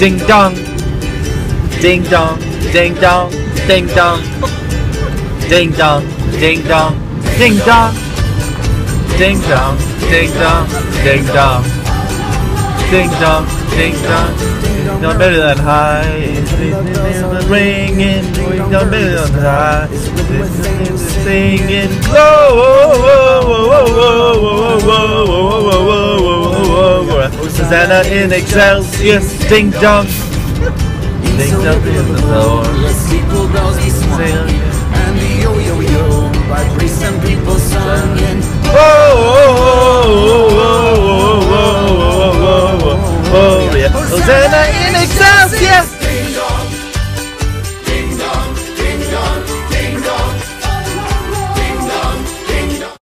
Ding dong. Ding dong. Ding dong. Ding dong. Ding dong. Ding dong. Ding dong. Ding dong. Ding dong. Ding dong. Ding dong. Ding dong. Dong better than high. Ringing. Dong better than high. Singing. Whoa, Hosanna in excelsis, ding dong. Ding dong in the floor. Yes, people goes. And the yo yo yo by priests and people singing. and oh oh oh oh oh oh oh